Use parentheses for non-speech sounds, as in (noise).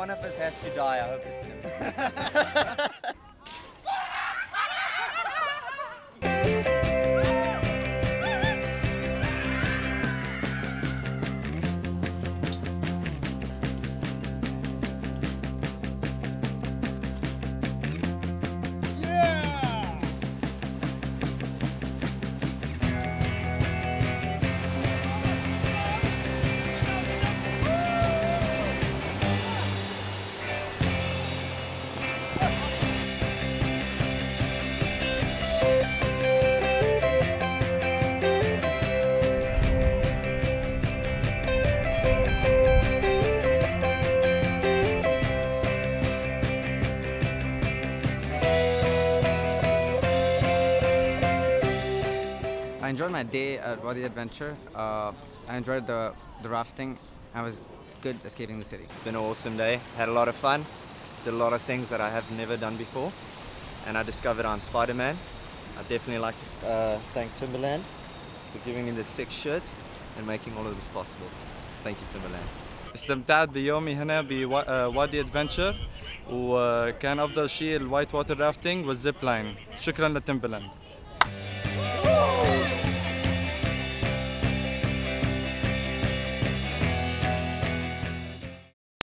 one of us has to die, I hope it's him. (laughs) I enjoyed my day at Wadi Adventure. Uh, I enjoyed the, the rafting. I was good escaping the city. It's been an awesome day. Had a lot of fun. Did a lot of things that I have never done before. And I discovered I'm Spider-Man. I'd definitely like to uh, thank Timberland for giving me this sick shirt and making all of this possible. Thank you, Timberland. استمتعت بيومي هنا بوادي ادفنتشر وكان افضل شيء الوايت ووتر رافتنج والزيب لاين شكرا لتمبلاند